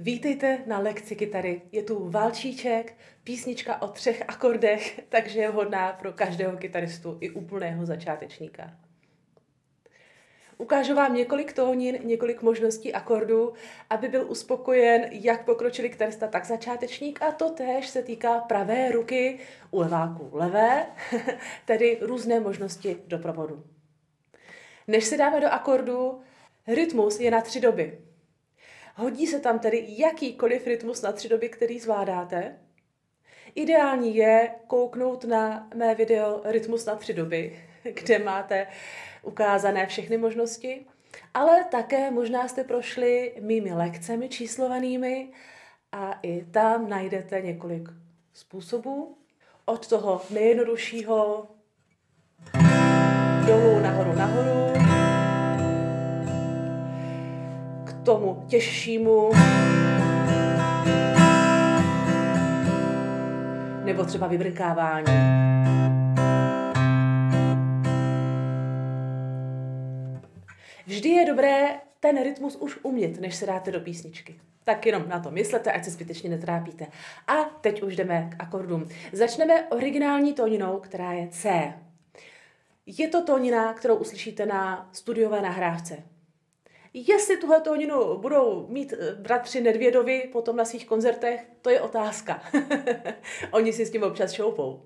Vítejte na lekci kytary. Je tu valčíček, písnička o třech akordech, takže je vhodná pro každého kytaristu i úplného začátečníka. Ukážu vám několik tónin, několik možností akordů, aby byl uspokojen jak pokročilý kytarista, tak začátečník a to též se týká pravé ruky u leváků levé, tedy různé možnosti doprovodu. Než se dáme do akordu, rytmus je na tři doby. Hodí se tam tedy jakýkoliv rytmus na tři doby, který zvládáte. Ideální je kouknout na mé video Rytmus na tři doby, kde máte ukázané všechny možnosti, ale také možná jste prošli mými lekcemi číslovanými a i tam najdete několik způsobů. Od toho nejjednoduššího dolů, nahoru, nahoru, tomu těžšímu, nebo třeba vybrkávání. Vždy je dobré ten rytmus už umět, než se dáte do písničky. Tak jenom na to myslete, ať se zbytečně netrápíte. A teď už jdeme k akordům. Začneme originální tóninou, která je C. Je to tónina, kterou uslyšíte na studiové nahrávce. Jestli tuhle tóninu budou mít eh, bratři Nedvědovi potom na svých koncertech, to je otázka. Oni si s tím občas šoupou.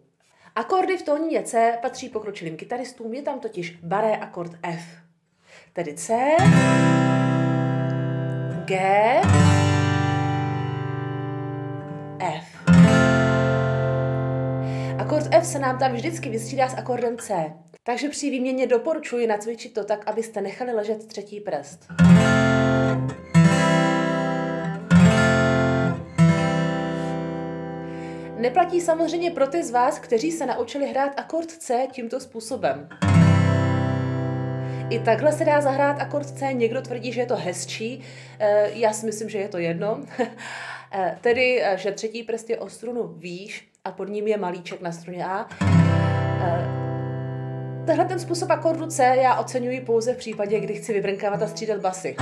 Akordy v tónině C patří pokročilým kytaristům, je tam totiž baré akord F. Tedy C, G, Akord F se nám tam vždycky vystřídá s akordem C. Takže při výměně doporučuji nacvičit to tak, abyste nechali ležet třetí prst. Neplatí samozřejmě pro ty z vás, kteří se naučili hrát akord C tímto způsobem. I takhle se dá zahrát akord C, někdo tvrdí, že je to hezčí, eh, já si myslím, že je to jedno. Eh, tedy, eh, že třetí prst je o strunu výš a pod ním je malíček na struně A. Tenhle ten způsob akordu C já oceňuji pouze v případě, kdy chci vybrnkávat a střídat basy.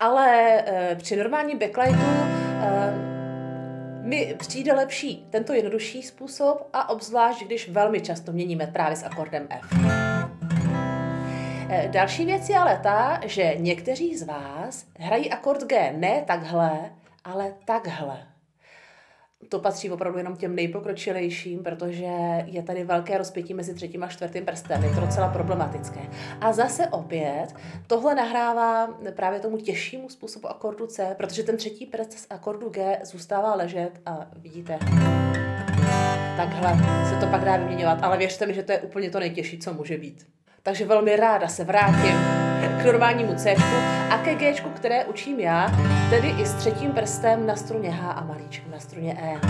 Ale při normálním backlightu mi přijde lepší tento jednodušší způsob a obzvlášť, když velmi často měníme právě s akordem F. Eh, další věc je ale ta, že někteří z vás hrají akord G ne takhle, ale takhle to patří opravdu jenom těm nejpokročilejším, protože je tady velké rozpětí mezi třetím a čtvrtým prstem. Je to docela problematické. A zase opět, tohle nahrává právě tomu těžšímu způsobu akordu C, protože ten třetí prst z akordu G zůstává ležet a vidíte, takhle se to pak dá vyměňovat, ale věřte mi, že to je úplně to nejtěžší, co může být. Takže velmi ráda se vrátím k normálnímu C a ke G, které učím já, tedy i s třetím prstem na struně H a malíčkem na struně E.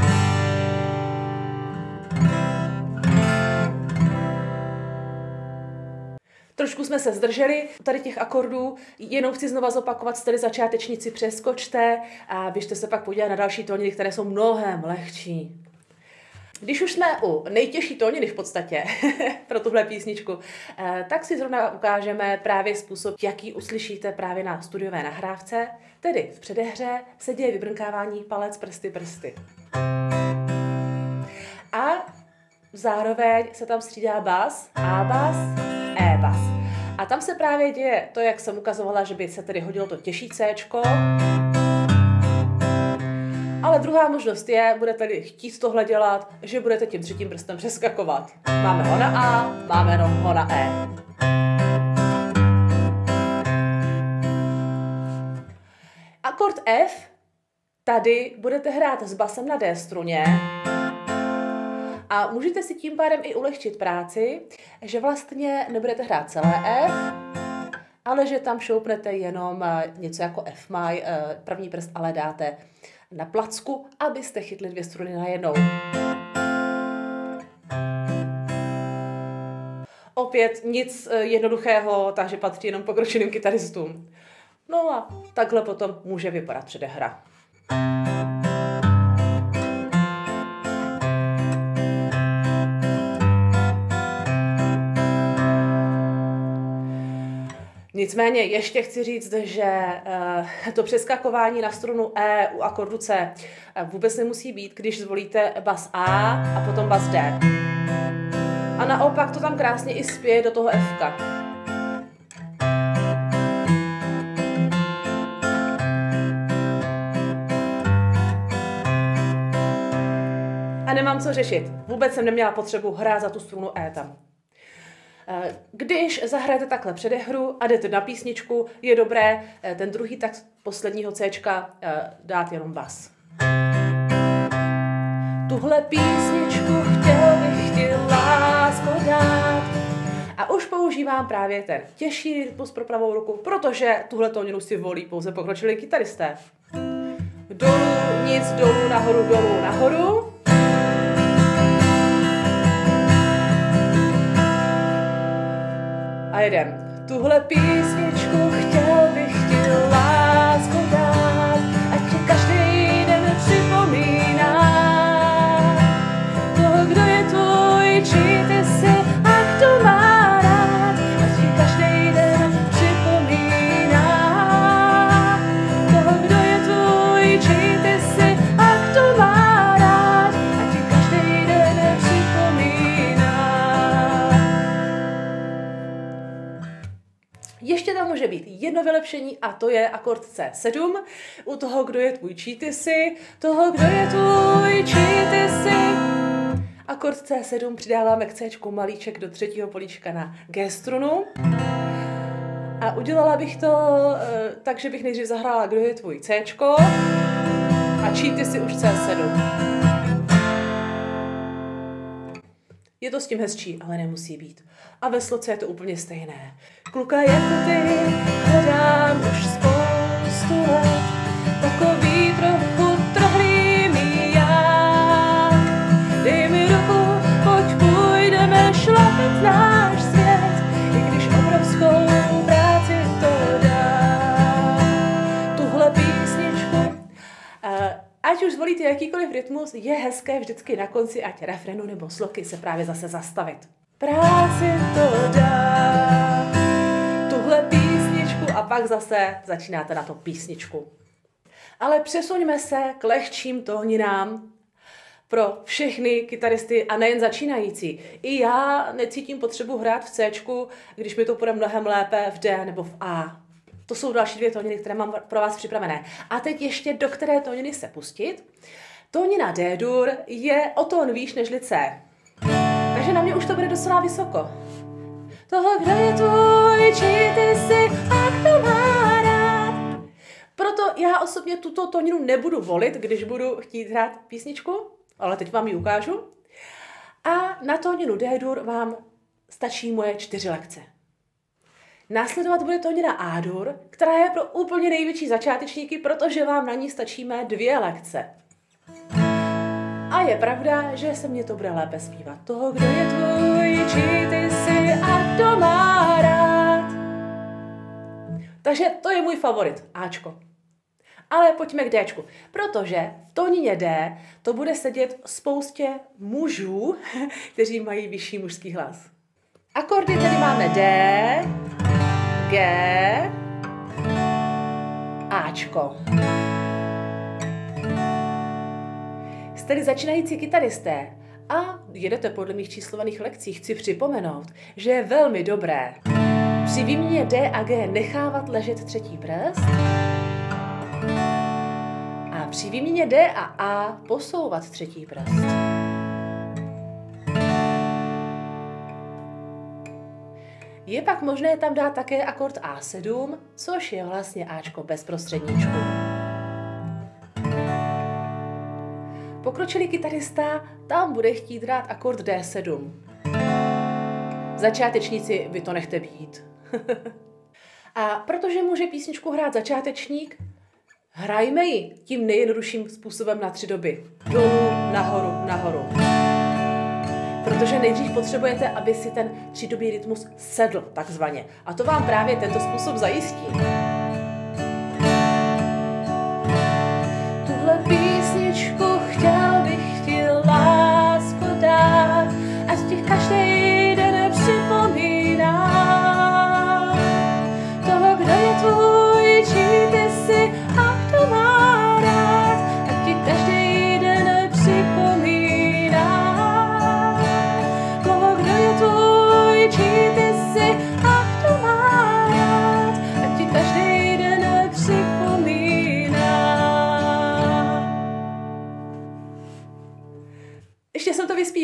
Trošku jsme se zdrželi tady těch akordů, jenom chci znova zopakovat, tady začátečníci přeskočte a běžte se pak podívat na další tóny, které jsou mnohem lehčí. Když už jsme u nejtěžší tóniny v podstatě pro tuhle písničku, eh, tak si zrovna ukážeme právě způsob, jaký uslyšíte právě na studiové nahrávce, tedy v předehře se děje vybrnkávání palec, prsty, prsty. A zároveň se tam střídá bas, A bas, E bas. A tam se právě děje to, jak jsem ukazovala, že by se tedy hodilo to těžší C, ale druhá možnost je, budete chtít tohle dělat, že budete tím třetím prstem přeskakovat. Máme ho na A, máme ho na E. Akord F tady budete hrát s basem na D struně a můžete si tím pádem i ulehčit práci, že vlastně nebudete hrát celé F, ale že tam šoupnete jenom eh, něco jako F maj, eh, první prst ale dáte na placku, abyste chytli dvě struny najednou. Opět nic eh, jednoduchého, takže patří jenom pokročilým kytaristům. No a takhle potom může vypadat předehra. Nicméně ještě chci říct, že uh, to přeskakování na strunu E u akordu C uh, vůbec nemusí být, když zvolíte bas A a potom bas D. A naopak to tam krásně i spěje do toho F. -ka. A nemám co řešit. Vůbec jsem neměla potřebu hrát za tu strunu E tam. Eh, když zahrajete takhle předehru a jdete na písničku, je dobré eh, ten druhý tak posledního C eh, dát jenom bas. Tuhle písničku chtěl bych ti lásko dát. A už používám právě ten těžší rytmus pro pravou ruku, protože tuhle tóninu si volí pouze pokročilí kytaristé. Dolů, nic, dolů, nahoru, dolů, nahoru. A jedem. Tuhle písničku může být jedno vylepšení a to je akord C7. U toho, kdo je tvůj číty si, toho, kdo je tvůj číty si. Akord C7 přidáváme k C malíček do třetího políčka na G strunu. A udělala bych to e, tak, že bych nejdřív zahrála, kdo je tvůj C a číty si už C7. Je to s tím hezčí, ale nemusí být. A ve sloce je to úplně stejné. Kluka jako ty hledám už spoustu let, takový Ať už zvolíte jakýkoliv rytmus, je hezké vždycky na konci, ať refrenu nebo sloky se právě zase zastavit. Práci to dá. Tuhle písničku a pak zase začínáte na to písničku. Ale přesuňme se k lehčím tóninám pro všechny kytaristy a nejen začínající. I já necítím potřebu hrát v C, když mi to půjde mnohem lépe v D nebo v A. To jsou další dvě tóniny, které mám pro vás připravené. A teď ještě do které tóniny se pustit. Tónina D-dur je o tón výš než C. Takže na mě už to bude docela vysoko. Toho, kdo je tvůj, či ty jsi a kdo má rád. Proto já osobně tuto tóninu nebudu volit, když budu chtít hrát písničku, ale teď vám ji ukážu. A na tóninu D-dur vám stačí moje čtyři lekce. Následovat bude tónina A-dur, která je pro úplně největší začátečníky, protože vám na ní stačí mé dvě lekce. A je pravda, že se mě to bude lépe zpívat. Toho, kdo je tvůj, či ty jsi a kdo má rád. Takže to je můj favorit, Ačko. Ale pojďme k Dčku, protože v tónině D to bude sedět spoustě mužů, kteří mají vyšší mužský hlas. Akordy tedy máme D, G, Ačko. Jste začínající kytaristé a jedete podle mých číslovaných lekcí, chci připomenout, že je velmi dobré při výměně D a G nechávat ležet třetí prst a při výměně D a A posouvat třetí prst. Je pak možné tam dát také akord A7, což je vlastně Ačko bez prostředníčku. Pokročilý kytarista tam bude chtít dát akord D7. Začátečníci vy to nechte být. A protože může písničku hrát začátečník, hrajme ji tím nejjednodušším způsobem na tři doby. Dolů, nahoru, nahoru. Protože nejdřív potřebujete, aby si ten třídobý rytmus sedl, takzvaně. A to vám právě tento způsob zajistí.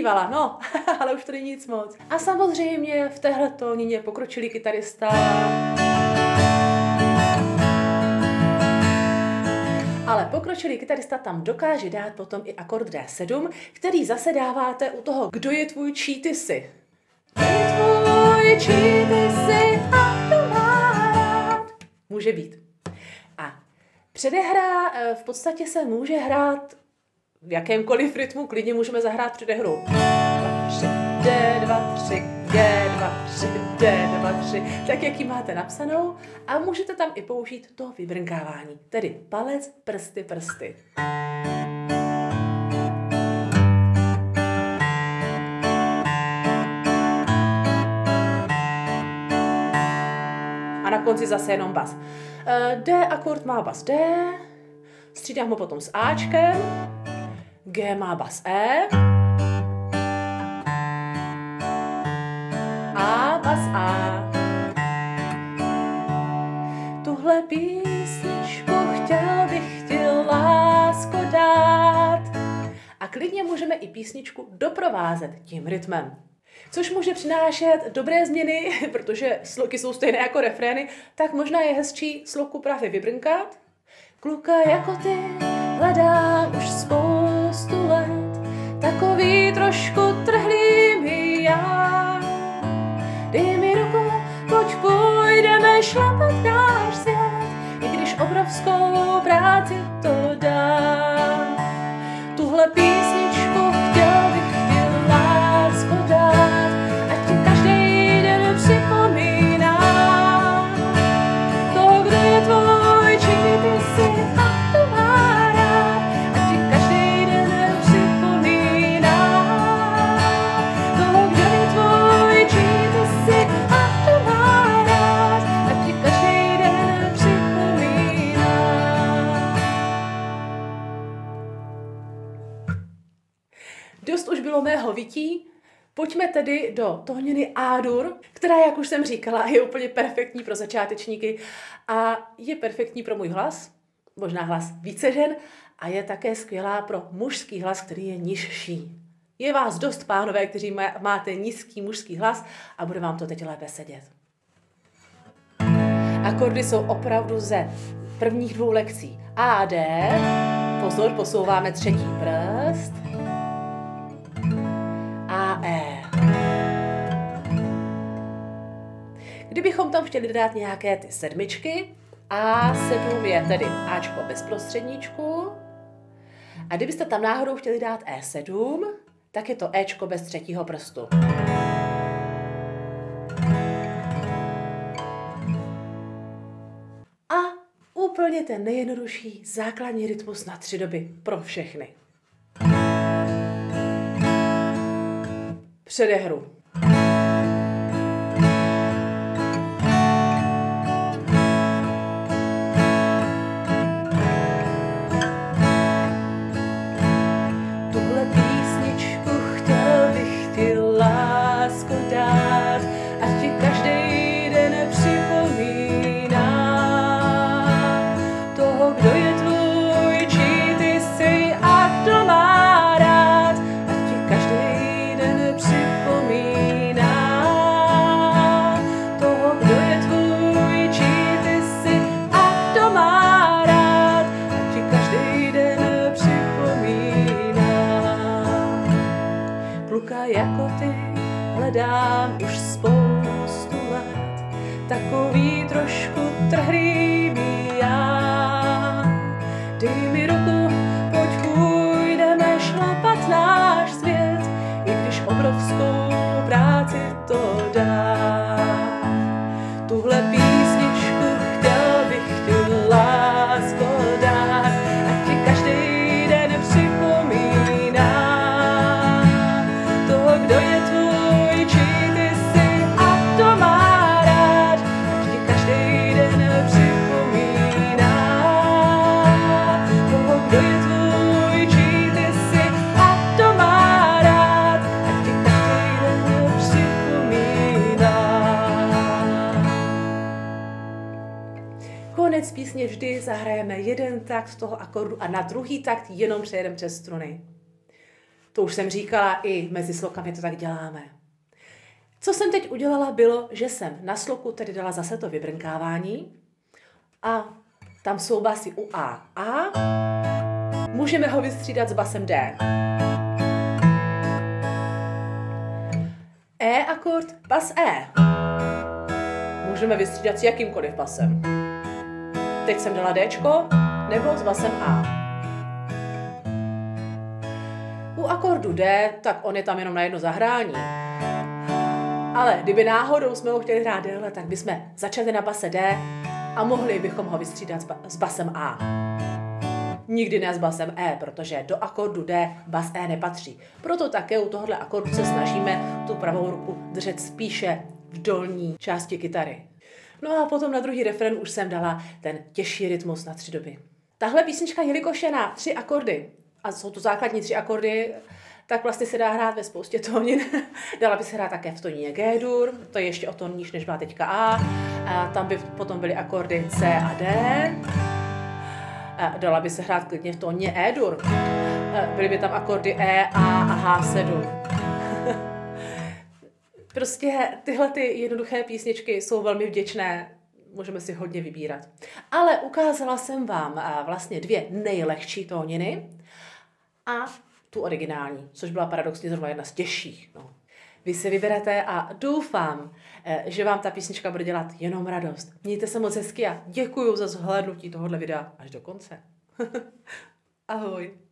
Zpívala, no, ale už to není nic moc. A samozřejmě v téhle tónině pokročilý kytarista Ale pokročilý kytarista tam dokáže dát potom i akord D7, který zase dáváte u toho, kdo je tvůj cheaty si. Tvůj cheaty si Může být. A předehra eh, v podstatě se může hrát v jakémkoliv rytmu, klidně můžeme zahrát předehru. 3, D2, 3, G2, 3, D2, 3, tak jak ji máte napsanou a můžete tam i použít to vybrnkávání, tedy palec, prsty, prsty. A na konci zase jenom bas. Eh, D akord má bas D, střídám ho potom s Ačkem, G má bas E, A bas A. Tuhle písničku chtěl bych ti lásko dát. A klidně můžeme i písničku doprovázet tím rytmem. Což může přinášet dobré změny, protože sloky jsou stejné jako refrény, tak možná je hezčí sloku právě vybrnkat. Kluka jako ty hledám už spoustu let, takový trošku trhlý mi já. Dej mi ruku, pojď půjdeme šlapat náš svět, i když obrovskou práci to dá. Tuhle písničku pojďme tedy do tóniny A-dur, která, jak už jsem říkala, je úplně perfektní pro začátečníky a je perfektní pro můj hlas, možná hlas více žen, a je také skvělá pro mužský hlas, který je nižší. Je vás dost, pánové, kteří má- máte nízký mužský hlas a bude vám to teď lépe sedět. Akordy jsou opravdu ze prvních dvou lekcí. A D, pozor, posouváme třetí prst. Kdybychom tam chtěli dát nějaké ty sedmičky, A7 je tedy Ačko bez prostředníčku. A kdybyste tam náhodou chtěli dát E7, tak je to Ečko bez třetího prstu. A úplně ten nejjednodušší základní rytmus na tři doby pro všechny. Předehru. Spoustu let, takový trošku trhlivý jeden takt z toho akordu a na druhý takt jenom přejedeme přes struny. To už jsem říkala, i mezi slokami to tak děláme. Co jsem teď udělala, bylo, že jsem na sloku tedy dala zase to vybrnkávání a tam jsou basy u A. A můžeme ho vystřídat s basem D. E akord, bas E. Můžeme vystřídat s jakýmkoliv basem. Teď jsem dala D nebo s basem A. U akordu D, tak on je tam jenom na jedno zahrání. Ale kdyby náhodou jsme ho chtěli hrát déle, tak bychom začali na base D a mohli bychom ho vystřídat s basem A. Nikdy ne s basem E, protože do akordu D bas E nepatří. Proto také u tohohle akordu se snažíme tu pravou ruku držet spíše v dolní části kytary. No a potom na druhý refren už jsem dala ten těžší rytmus na tři doby. Tahle písnička, jelikož je na tři akordy, a jsou to základní tři akordy, tak vlastně se dá hrát ve spoustě tónin. Dala by se hrát také v tónině G-dur, to je ještě o tón níž, než byla teďka A. a tam by potom byly akordy C a D. A dala by se hrát klidně v tóně E-dur. Byly by tam akordy E, A a H7. Prostě tyhle ty jednoduché písničky jsou velmi vděčné můžeme si hodně vybírat. Ale ukázala jsem vám vlastně dvě nejlehčí tóniny a tu originální, což byla paradoxně zrovna jedna z těžších. No. Vy si vyberete a doufám, eh, že vám ta písnička bude dělat jenom radost. Mějte se moc hezky a děkuji za zhlédnutí tohohle videa až do konce. Ahoj.